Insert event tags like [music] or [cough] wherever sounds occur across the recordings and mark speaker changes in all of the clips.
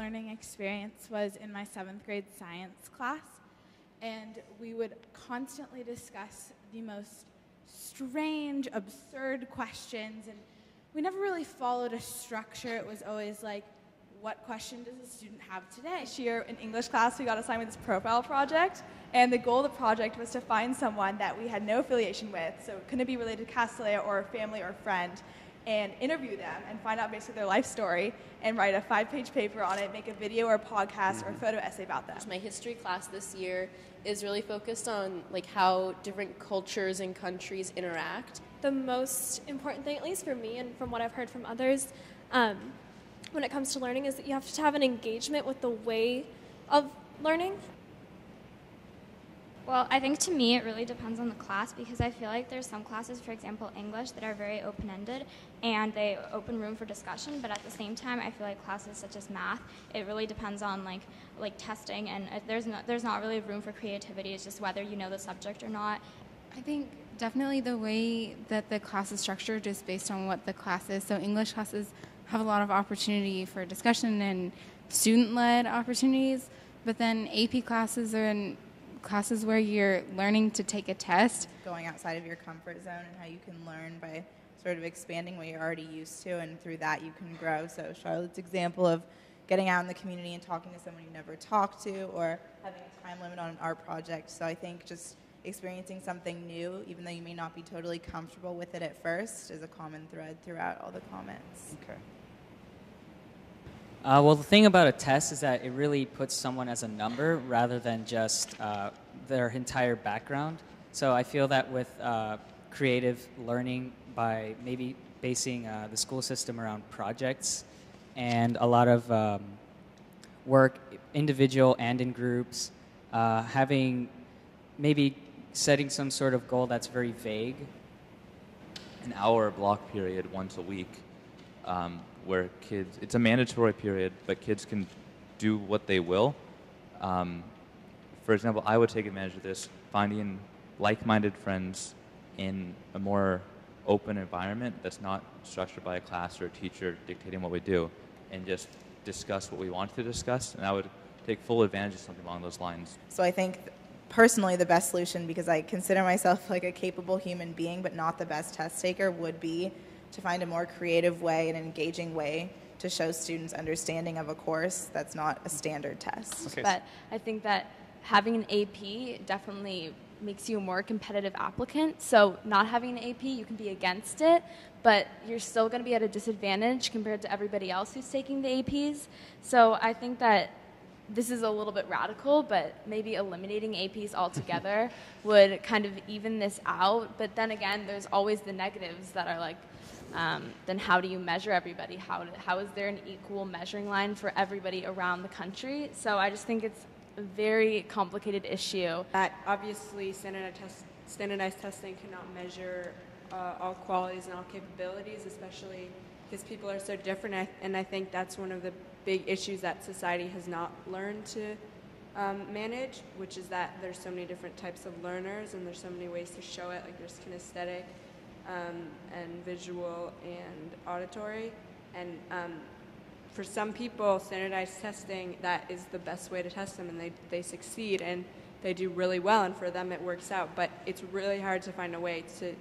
Speaker 1: learning experience was in my seventh grade science class, and we would constantly discuss the most strange, absurd questions, and we never really followed a structure. It was always like, what question does the student have today?
Speaker 2: This year in English class, we got assigned with this profile project, and the goal of the project was to find someone that we had no affiliation with, so it couldn't be related to Castilleja or family or friend, and interview them and find out basically their life story and write a five-page paper on it, make a video or a podcast or a photo essay about them.
Speaker 3: My history class this year is really focused on like how different cultures and countries interact.
Speaker 4: The most important thing, at least for me and from what I've heard from others, um, when it comes to learning is that you have to have an engagement with the way of learning.
Speaker 5: Well, I think to me it really depends on the class because I feel like there's some classes, for example, English, that are very open ended and they open room for discussion. But at the same time, I feel like classes such as math, it really depends on like like testing and uh, there's not there's not really room for creativity. It's just whether you know the subject or not.
Speaker 6: I think definitely the way that the class is structured is based on what the class is. So English classes have a lot of opportunity for discussion and student-led opportunities, but then AP classes are in classes where you're learning to take a test.
Speaker 7: Going outside of your comfort zone and how you can learn by sort of expanding what you're already used to, and through that you can grow. So Charlotte's example of getting out in the community and talking to someone you never talked to, or having a time limit on an art project. So I think just experiencing something new, even though you may not be totally comfortable with it at first, is a common thread throughout all the comments.
Speaker 8: Okay. Uh, well, the thing about a test is that it really puts someone as a number rather than just uh, their entire background. So I feel that with uh, creative learning, by maybe basing uh, the school system around projects and a lot of um, work, individual and in groups, uh, having maybe setting some sort of goal that's very vague.
Speaker 9: An hour block period once a week um, where kids, it's a mandatory period, but kids can do what they will. Um, for example, I would take advantage of this, finding like minded friends in a more open environment that's not structured by a class or a teacher dictating what we do, and just discuss what we want to discuss. And I would take full advantage of something along those lines.
Speaker 7: So I think personally the best solution, because I consider myself like a capable human being, but not the best test taker, would be to find a more creative way and engaging way to show students understanding of a course that's not a standard test.
Speaker 2: Okay. But I think that having an AP definitely makes you a more competitive applicant. So not having an AP, you can be against it, but you're still going to be at a disadvantage compared to everybody else who's taking the APs. So I think that this is a little bit radical, but maybe eliminating APs altogether [laughs] would kind of even this out. But then again, there's always the negatives that are like, um, then how do you measure everybody? How, how is there an equal measuring line for everybody around the country? So I just think it's a very complicated issue.
Speaker 10: That obviously standardized, test, standardized testing cannot measure uh, all qualities and all capabilities, especially because people are so different. And I think that's one of the big issues that society has not learned to um, manage, which is that there's so many different types of learners and there's so many ways to show it. Like there's kinesthetic um, and visual and auditory. And um, for some people, standardized testing, that is the best way to test them, and they, they succeed and they do really well, and for them it works out. But it's really hard to find a way to,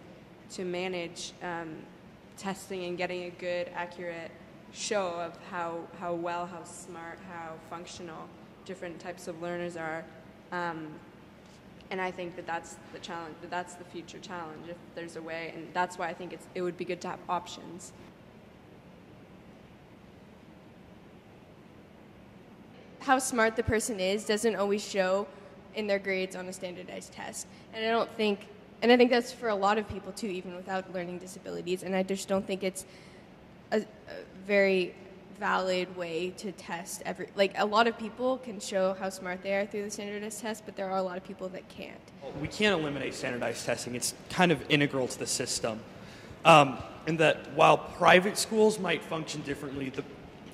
Speaker 10: to manage um, testing and getting a good, accurate show of how, how well, how smart, how functional different types of learners are. Um, and I think that that's the challenge. That that's the future challenge. If there's a way, and that's why I think it's it would be good to have options.
Speaker 11: How smart the person is doesn't always show in their grades on a standardized test, and I don't think, and I think that's for a lot of people too, even without learning disabilities. And I just don't think it's a, a very valid way to test every like a lot of people can show how smart they are through the standardized test but there are a lot of people that can't.
Speaker 12: We can't eliminate standardized testing. It's kind of integral to the system. Um, and that while private schools might function differently the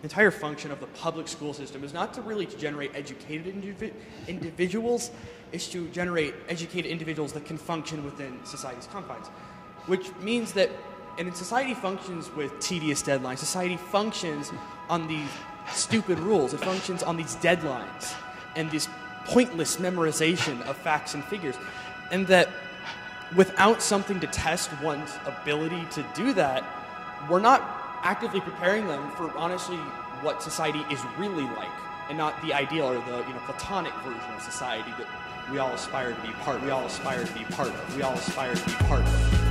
Speaker 12: entire function of the public school system is not to really generate educated indivi- individuals. It's to generate educated individuals that can function within society's confines which means that and society functions with tedious deadlines. Society functions on these stupid rules. It functions on these deadlines and this pointless memorization of facts and figures. And that without something to test one's ability to do that, we're not actively preparing them for honestly what society is really like and not the ideal or the you know platonic version of society that we all aspire to be part we all aspire to be part of we all aspire to be part of